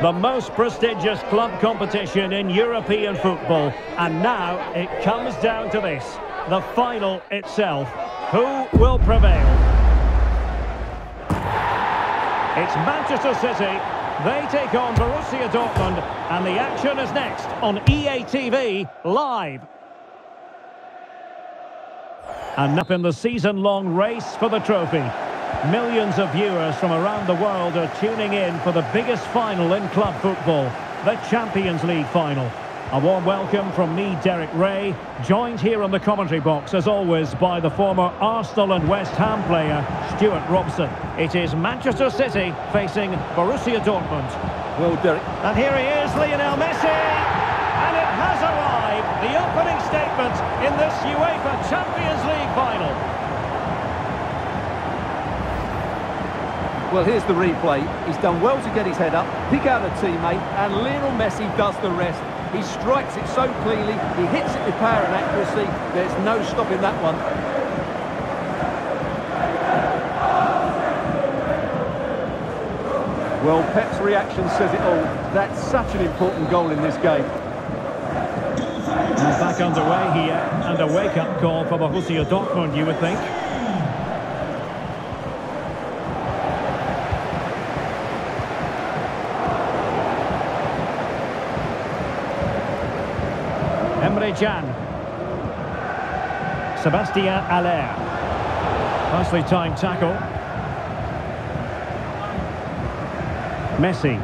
The most prestigious club competition in European football. And now it comes down to this. The final itself. Who will prevail? It's Manchester City. They take on Borussia Dortmund. And the action is next on EA TV Live. And up in the season-long race for the trophy. Millions of viewers from around the world are tuning in for the biggest final in club football, the Champions League final. A warm welcome from me, Derek Ray, joined here on the commentary box, as always, by the former Arsenal and West Ham player, Stuart Robson. It is Manchester City facing Borussia Dortmund. Well, Derek. And here he is, Lionel Messi! And it has arrived, the opening statement in this UEFA Champions League final. Well, here's the replay. He's done well to get his head up, pick out a teammate, and Lionel Messi does the rest. He strikes it so cleanly, he hits it with power and accuracy. There's no stopping that one. Well, Pep's reaction says it all. That's such an important goal in this game. And back underway here, and a wake-up call for Borussia Dortmund, you would think. Emre Can. Sebastien Haller. Nicely timed tackle. Messi.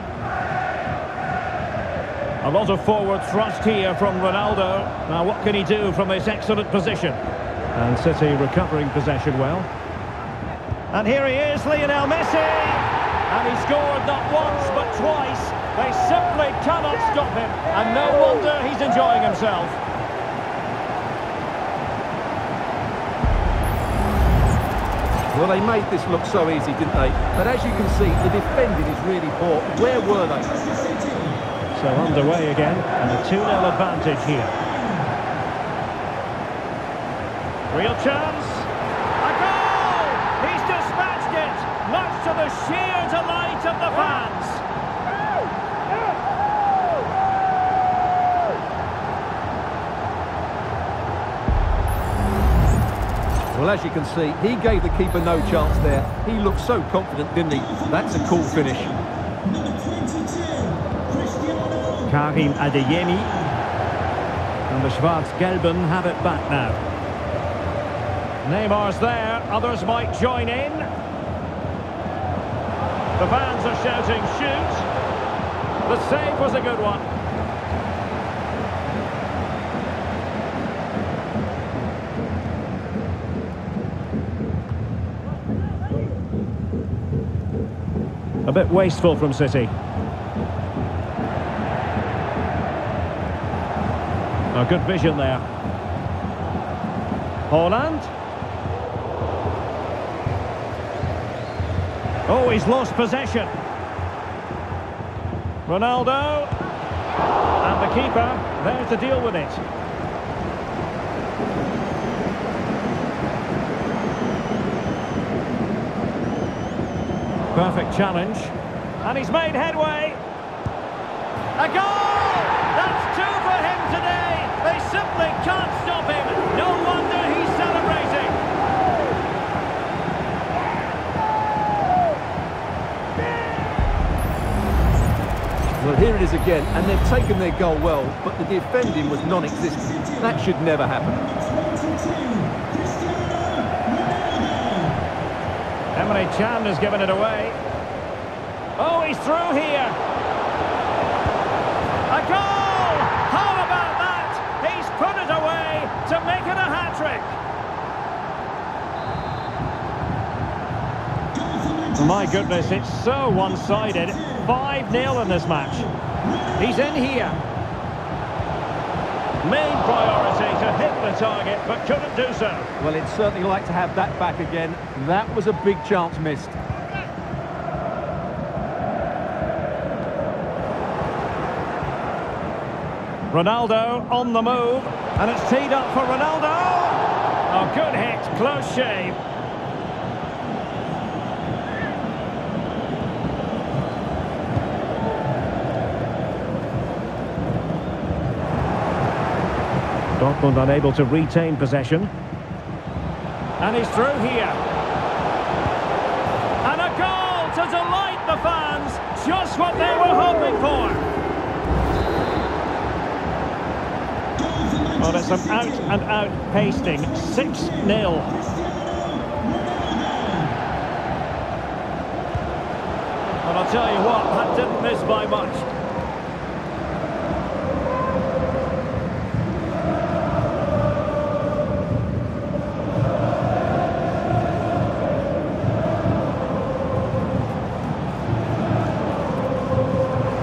A lot of forward thrust here from Ronaldo. Now what can he do from this excellent position? And City recovering possession well. And here he is, Lionel Messi! And he scored not once but twice. They simply cannot stop him. And no wonder he's enjoying himself. Well, they made this look so easy, didn't they? But as you can see, the defending is really poor. Where were they? So underway again, and a 2-0 advantage here. Real chance. Well, as you can see, he gave the keeper no chance there. He looked so confident, didn't he? That's a cool finish. Karim Adeyemi. And the Schwarz-Gelben have it back now. Neymar's there, others might join in. The fans are shouting, shoot! The save was a good one. Bit wasteful from City. A good vision there. Haaland. Oh, he's lost possession. Ronaldo. And the keeper there to deal with it. Perfect challenge. And he's made headway. A goal! That's two for him today. They simply can't stop him. No wonder he's celebrating. Well, here it is again, and they've taken their goal well, but the defending was non-existent. That should never happen. Emre Can has given it away. Oh, he's through here. A goal! How about that? He's put it away to make it a hat-trick. My goodness, it's so one-sided. 5-0 in this match. He's in here. Main priority to hit the target, but couldn't do so. Well, he'd certainly like to have that back again. That was a big chance missed. Ronaldo on the move, and it's teed up for Ronaldo. Oh, good hit, close shave. Dortmund unable to retain possession. And he's through here. And a goal to delight the fans. Just what they were hoping for. Well, it's an out-and-out pasting. 6-0. Well, I'll tell you what, that didn't miss by much.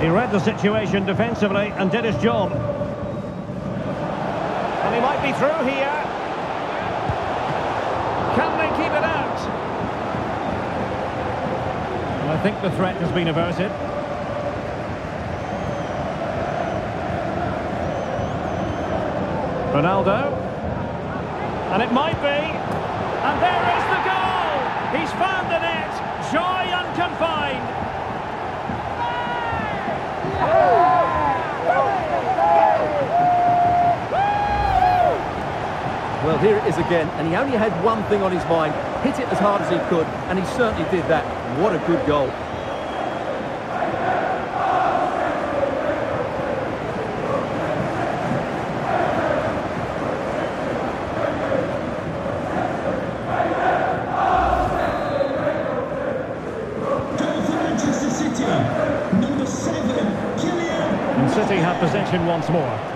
He read the situation defensively and did his job. And he might be through here. Can they keep it out? Well, I think the threat has been averted. Ronaldo. And it might be. And there is the goal! He's found the net. Joy unconfined. Well, here it is again, and he only had one thing on his mind. Hit it as hard as he could, and he certainly did that. What a good goal. City have possession once more.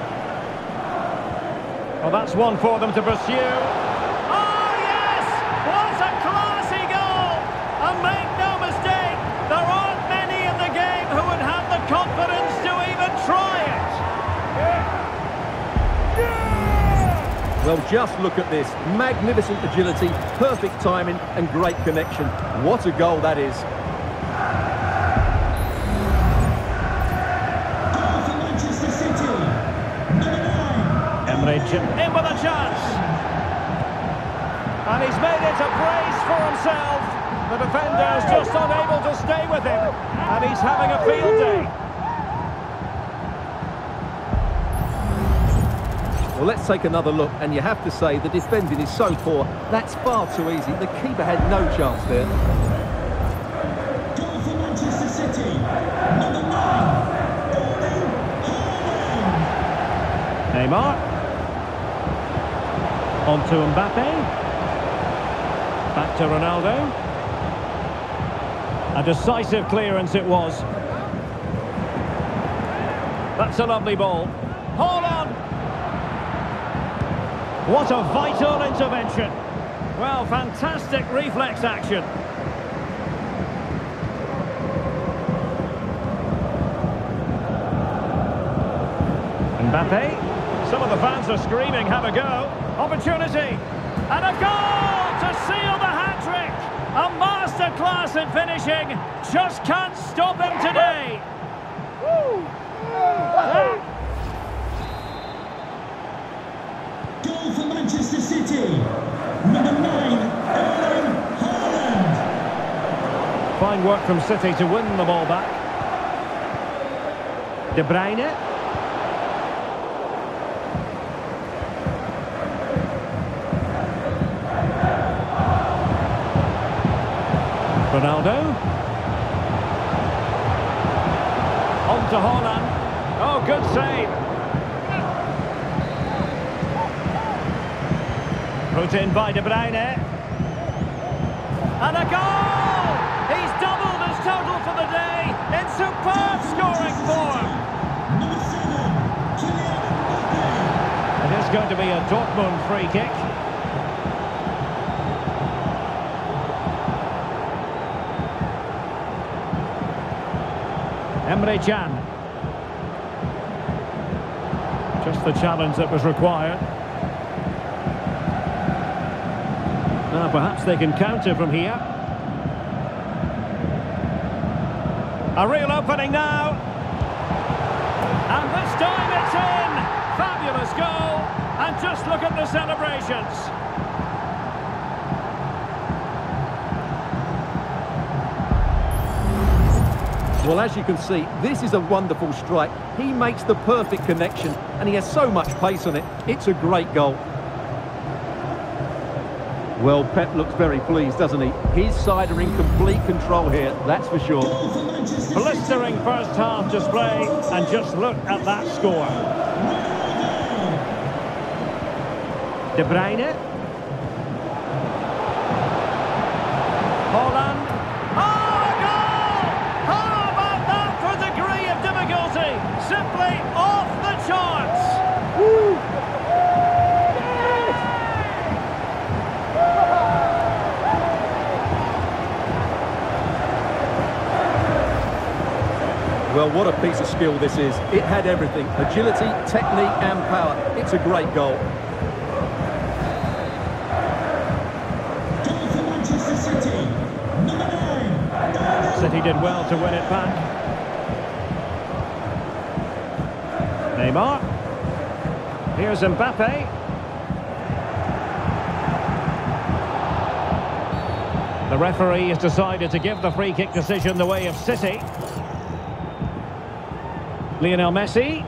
That's one for them to pursue. Oh, yes! What a classy goal! And make no mistake, there aren't many in the game who would have the confidence to even try it. Well, just look at this. Magnificent agility, perfect timing and great connection. What a goal that is. Emre in with a chance. And he's made it a brace for himself. The defender is just unable to stay with him. And he's having a field day. Well, let's take another look, and you have to say the defending is so poor. That's far too easy. The keeper had no chance there. Goal for Manchester City, number nine, Neymar. On to Mbappe. Back to Ronaldo. A decisive clearance it was. That's a lovely ball. Hold on! What a vital intervention. Well, fantastic reflex action. Mbappe. Some of the fans are screaming, have a go. Opportunity. And a goal to seal the hat-trick. A masterclass in finishing. Just can't stop him today. Goal for Manchester City. Number nine, Erling Haaland. Fine work from City to win the ball back. De Bruyne. Ronaldo. On to Haaland. Oh, good save. Put in by De Bruyne. And a goal! He's doubled his total for the day in superb scoring form. It is going to be a Dortmund free kick. Emre Can. Just the challenge that was required. Now perhaps they can counter from here. A real opening now. And this time it's in. Fabulous goal. And just look at the celebrations. Well, as you can see, this is a wonderful strike. He makes the perfect connection, and he has so much pace on it. It's a great goal. Well, Pep looks very pleased, doesn't he? His side are in complete control here, that's for sure. Blistering first half display, and just look at that score. De Bruyne. Haaland. Oh, goal! How about that for degree of difficulty? Simply off the charts. Well, what a piece of skill this is. It had everything. Agility, technique and power. It's a great goal. City did well to win it back. Neymar. Here's Mbappe. The referee has decided to give the free kick decision the way of City. Lionel Messi.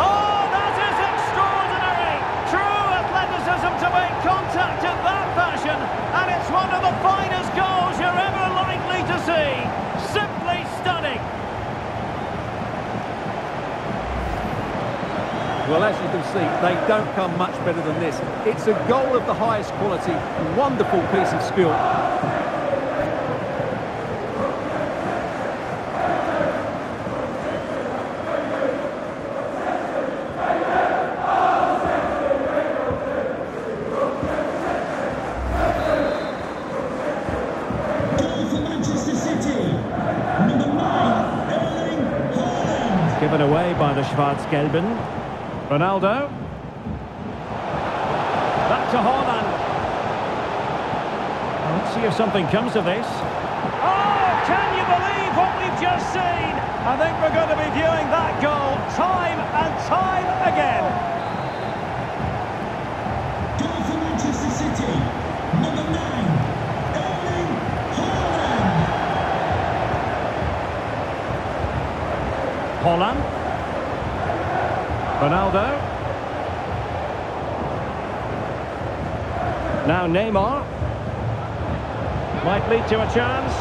Oh, that is extraordinary! True athleticism to make contact in that fashion, and it's one of the finest goals you're ever likely to see. Simply stunning. Well, as you can see, they don't come much better than this. It's a goal of the highest quality. Wonderful piece of skill. Goal for Manchester City. Number nine, Erling Haaland. Given away by the Schwarzgelben. Ronaldo. Back to Haaland. Let's see if something comes of this. Oh, can you believe what we've just seen? I think we're going to be viewing that goal time and time again. Goal for Manchester City. Number nine, Haaland. Ronaldo. Now Neymar. Might lead to a chance.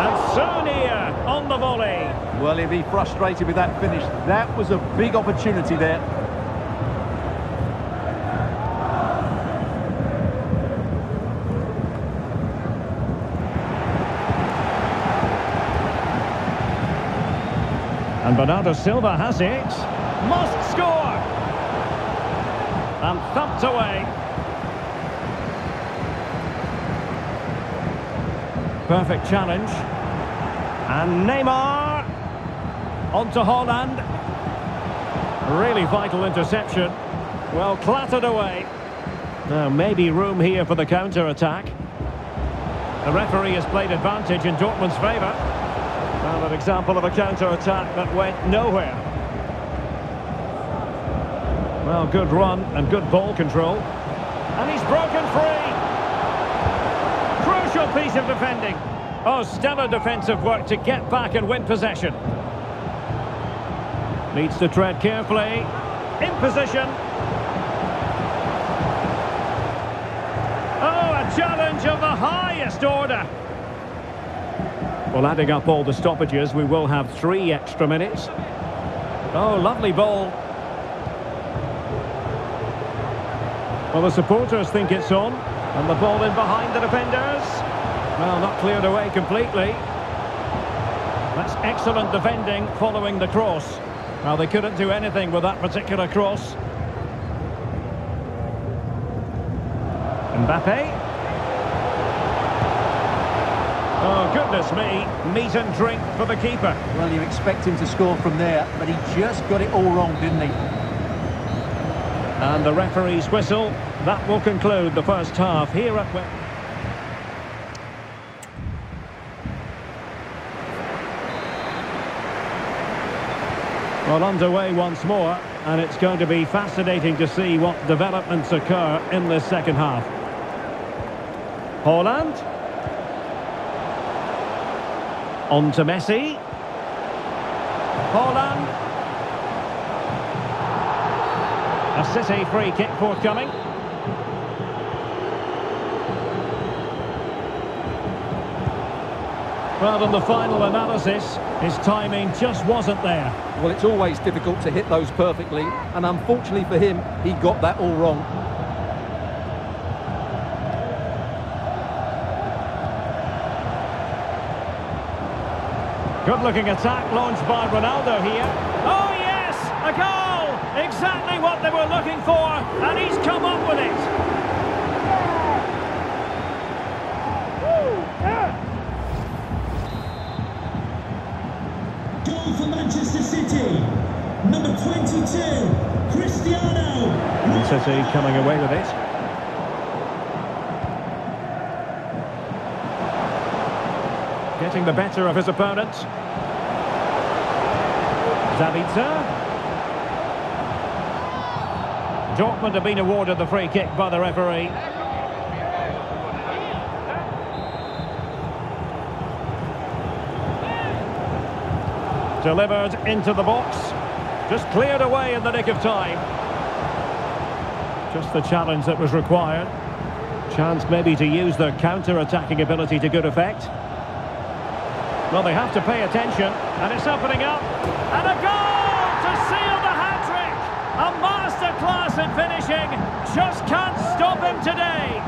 And Sonia on the volley. Well, he'll be frustrated with that finish. That was a big opportunity there. And Bernardo Silva has it. Must score. And thumped away. Perfect challenge. And Neymar. On to Haaland. Really vital interception. Well clattered away. Now maybe room here for the counter-attack. The referee has played advantage in Dortmund's favour. Well, an example of a counter-attack that went nowhere. Well, good run and good ball control. And he's broken free. Crucial piece of defending. Oh, stellar defensive work to get back and win possession. Needs to tread carefully. In position. Oh, a challenge of the highest order. Well, adding up all the stoppages, we will have three extra minutes. Oh, lovely ball. Well, the supporters think it's on. And the ball in behind the defenders. Well, not cleared away completely. That's excellent defending following the cross. Well, they couldn't do anything with that particular cross. Mbappe. Oh, goodness me. Meat and drink for the keeper. Well, you expect him to score from there, but he just got it all wrong, didn't he? And the referee's whistle. That will conclude the first half here at... Well, underway once more, and it's going to be fascinating to see what developments occur in this second half. Haaland. On to Messi. Haaland. A City free kick forthcoming. Well, on the final analysis, his timing just wasn't there. Well, it's always difficult to hit those perfectly, and unfortunately for him, he got that all wrong. Good-looking attack launched by Ronaldo here. Oh, yes! A goal! Exactly what they were looking for, and he's come up with it. Goal for Manchester City. Number 22, Cristiano. Man City coming away with it. Getting the better of his opponent. Sabitzer. Dortmund have been awarded the free kick by the referee. Delivered into the box. Just cleared away in the nick of time. Just the challenge that was required. Chance maybe to use their counter-attacking ability to good effect. Well, they have to pay attention, and it's opening up. And a goal to seal the hat-trick! A masterclass in finishing. Just can't stop him today.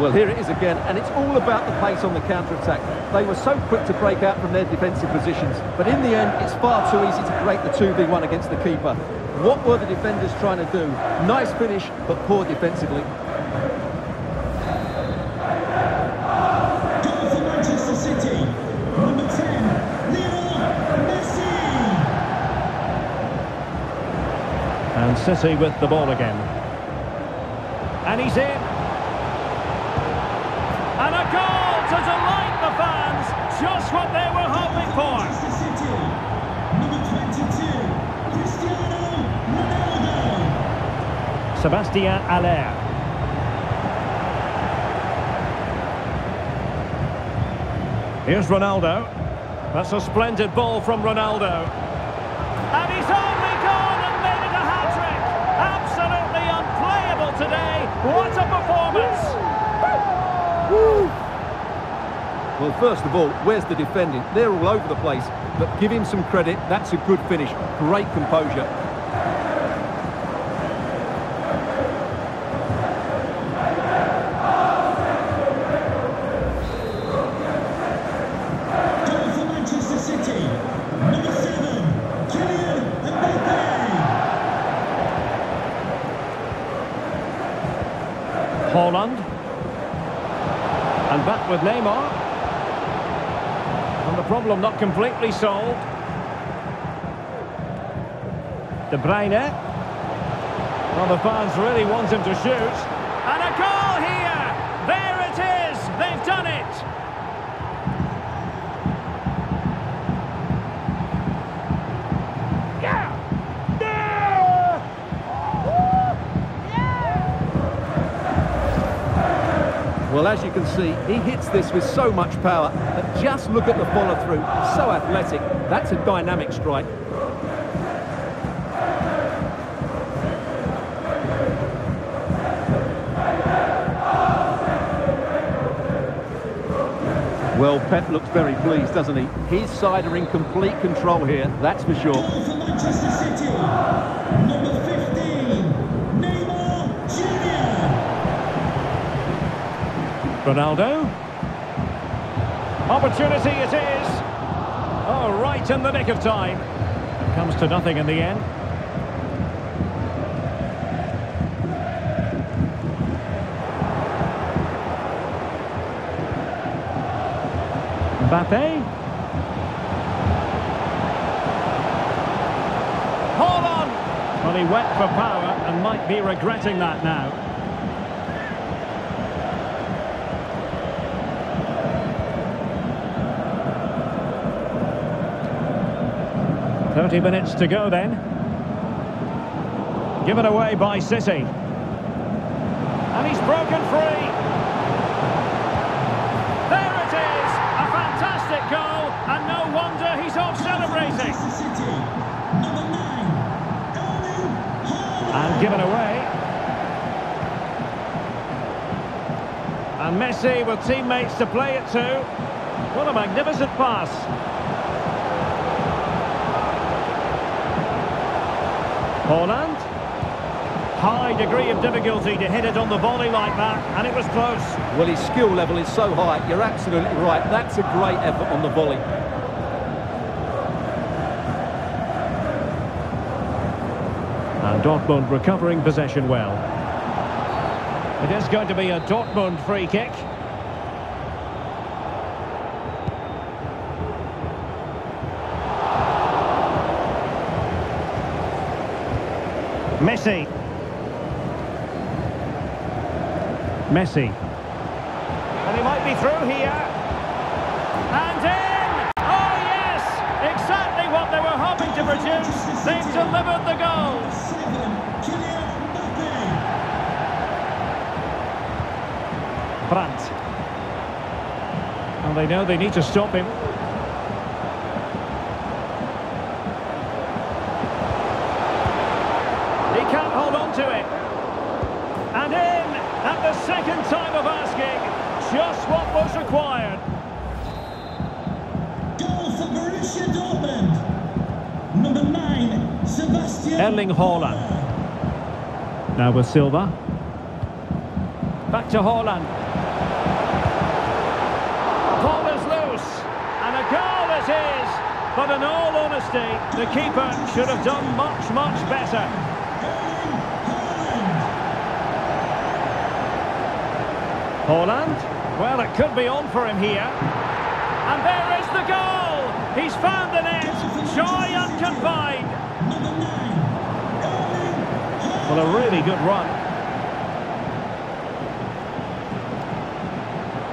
Well, here it is again, and it's all about the pace on the counter-attack. They were so quick to break out from their defensive positions, but in the end, it's far too easy to break the 2v1 against the keeper. What were the defenders trying to do? Nice finish, but poor defensively. Goal for Manchester City. Number 10, Lionel Messi. And City with the ball again. And he's in. And a goal to delight the fans. Just what they were Sebastien Haller. Here's Ronaldo. That's a splendid ball from Ronaldo. And he's only gone and made it a hat-trick. Absolutely unplayable today. What a performance. Well, first of all, where's the defending? They're all over the place, but give him some credit. That's a good finish. Great composure. With Neymar. And the problem not completely solved. De Bruyne. Well, the fans really want him to shoot. And a goal here! There it is! They've done it! Well, as you can see, he hits this with so much power, but just look at the follow-through. So athletic. That's a dynamic strike. Well, Pep looks very pleased, doesn't he? His side are in complete control here, that's for sure. Ronaldo. Opportunity it is. Oh, right in the nick of time. Comes to nothing in the end. Mbappe. Hold on! Well, he went for power and might be regretting that now. Thirty minutes to go then. Given away by City. And he's broken free. There it is! A fantastic goal, and no wonder he's off celebrating. And given away. And Messi with teammates to play it to. What a magnificent pass. Haaland. High degree of difficulty to hit it on the volley like that, and it was close. Well, his skill level is so high, you're absolutely right. That's a great effort on the volley. And Dortmund recovering possession well. It is going to be a Dortmund free kick. Messi. Messi. And he might be through here. And in! Oh yes! Exactly what they were hoping to produce. They've delivered the goal. Brandt. And they know they need to stop him. Erling Haaland. Now with Silva. Back to Haaland. Ball is loose. And a goal it is. But in all honesty, the keeper should have done much, much better. Haaland. Well, it could be on for him here. And there is the goal. He's found the net. Joy unconfined. Well, a really good run.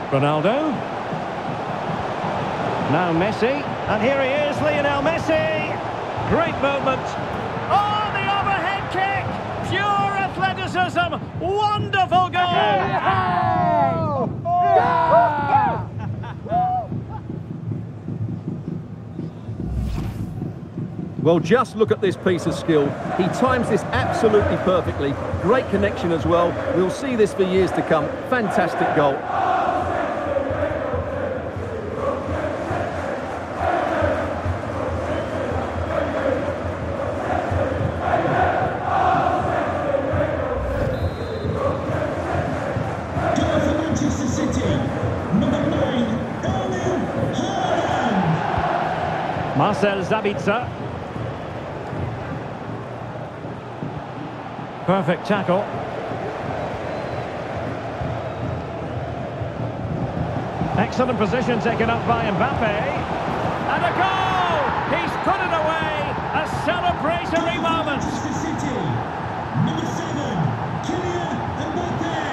Ronaldo. Now Messi. And here he is, Lionel Messi. Great moment. Oh, the overhead kick. Pure athleticism. Wonderful goal. Well, just look at this piece of skill. He times this absolutely perfectly. Great connection as well. We'll see this for years to come. Fantastic goal. Goal for Manchester City. Number nine, Erling Haaland. Marcel Sabitzer. Perfect tackle. Excellent position taken up by Mbappe. And a goal! He's put it away! A celebratory moment! Manchester City. Number seven, Kylian Mbappe.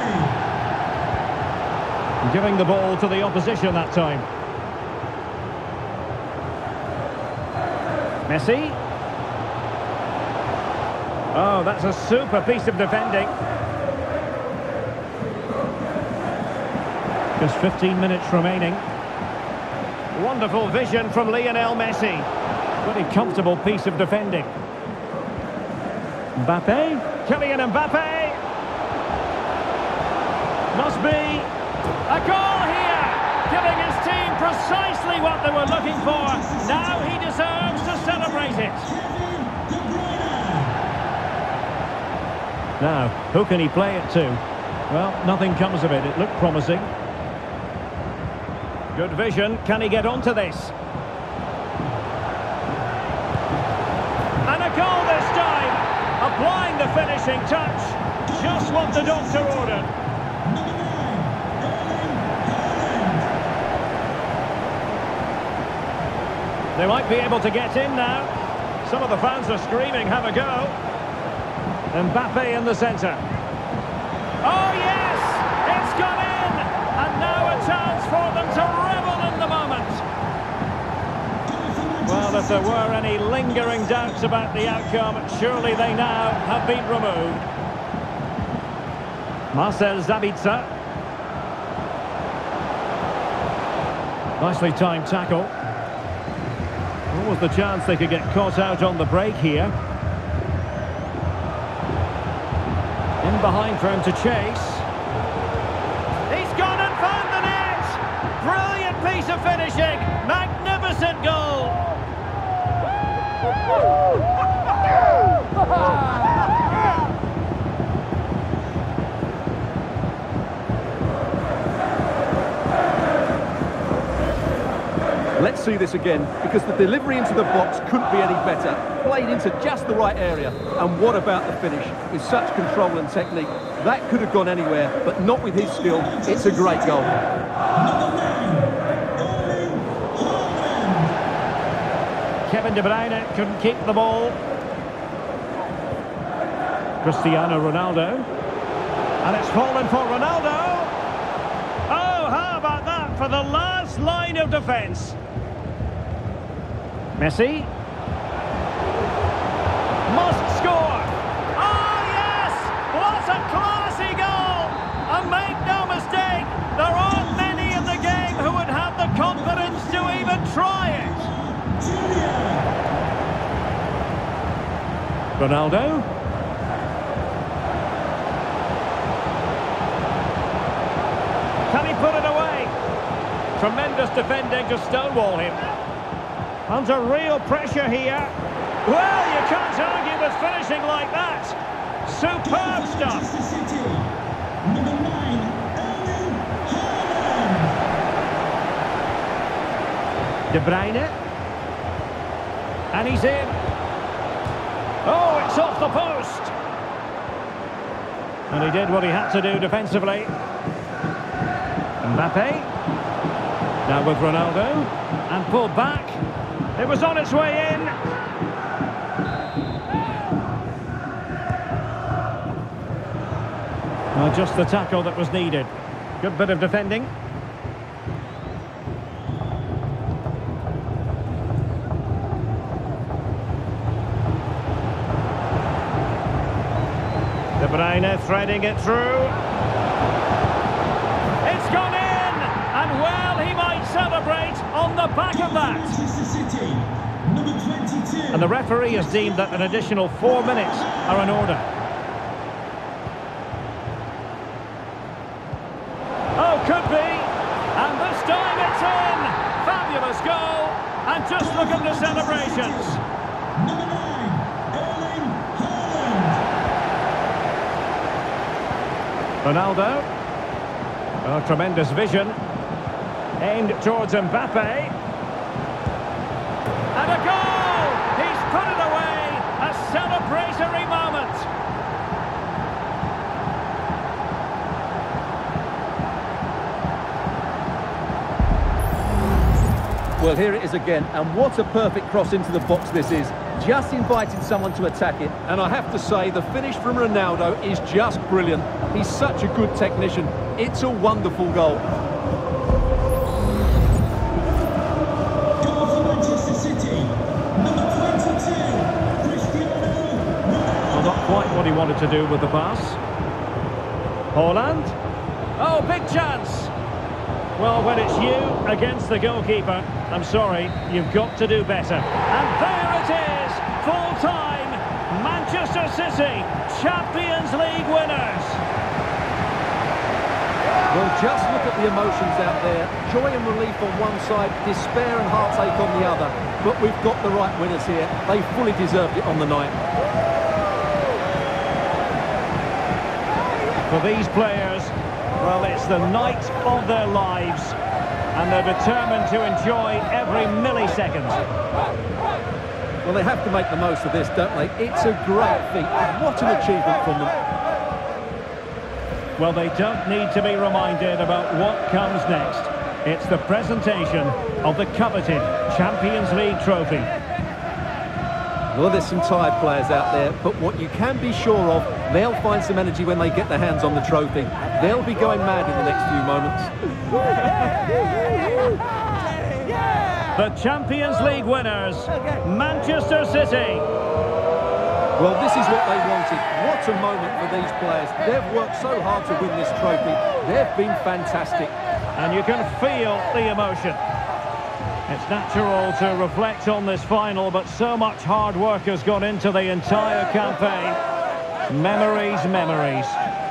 Giving the ball to the opposition that time. Messi. Oh, that's a super piece of defending. Just 15 minutes remaining. Wonderful vision from Lionel Messi. Pretty comfortable piece of defending. Mbappe. Kylian Mbappe. Must be a goal here, giving his team precisely what they were looking for. Now he deserves to celebrate it. Kevin De Bruyne. Now, who can he play it to? Well, nothing comes of it. It looked promising. Good vision. Can he get onto this? And a goal this time. Applying the finishing touch. Just what the doctor ordered. They might be able to get in now. Some of the fans are screaming, have a go. Mbappe in the centre. Oh, yes! It's gone in! And now a chance for them to revel in the moment. Well, if there were any lingering doubts about the outcome, surely they now have been removed. Marcel Sabitzer. Nicely timed tackle. What was the chance they could get caught out on the break here? In behind for him to chase. He's gone and found the net! Brilliant piece of finishing! Magnificent goal! Let's see this again, because the delivery into the box couldn't be any better. Played into just the right area. And what about the finish? With such control and technique, that could have gone anywhere, but not with his skill. It's a great goal. Kevin De Bruyne couldn't keep the ball. Cristiano Ronaldo. And it's fallen for Ronaldo. Oh, how about that for the last line of defence? Messi. Must score. Oh, yes! What a classy goal! And make no mistake, there aren't many in the game who would have the confidence to even try it. Ronaldo. Can he put it away? Tremendous defending to stonewall him. Under real pressure here. Well, you can't argue with finishing like that. Superb stuff. Manchester City. Number nine, Erling Haaland. De Bruyne. And he's in. Oh, it's off the post. And he did what he had to do defensively. Mbappe. Now with Ronaldo. And pulled back. It was on its way in. Well, just the tackle that was needed. Good bit of defending. De Bruyne threading it through. It's gone in! And well, he might celebrate on the back of that. And the referee has deemed that an additional four minutes are in order. Oh, could be. And this time it's in. Fabulous goal. And just look at the celebrations. Ronaldo. Oh, tremendous vision. Aimed towards Mbappe. Well, here it is again, and what a perfect cross into the box this is. Just inviting someone to attack it, and I have to say, the finish from Ronaldo is just brilliant. He's such a good technician. It's a wonderful goal. Goal for Manchester City. Number 22, Cristiano Well, not quite what he wanted to do with the pass. Haaland. Oh, big chance! Well, when it's you against the goalkeeper, I'm sorry, you've got to do better. And there it is, full time. Manchester City, Champions League winners. Well, just look at the emotions out there. Joy and relief on one side, despair and heartache on the other. But we've got the right winners here. They fully deserved it on the night. For these players, it's the night of their lives. And they're determined to enjoy every millisecond. Well, they have to make the most of this, don't they? It's a great feat. What an achievement from them. Well, they don't need to be reminded about what comes next. It's the presentation of the coveted Champions League trophy. Well, there's some tired players out there, but what you can be sure of, they'll find some energy when they get their hands on the trophy. They'll be going mad in the next few moments. The Champions League winners, Manchester City. Well, this is what they wanted. What a moment for these players. They've worked so hard to win this trophy. They've been fantastic. And you can feel the emotion. It's natural to reflect on this final, but so much hard work has gone into the entire campaign. Memories, memories.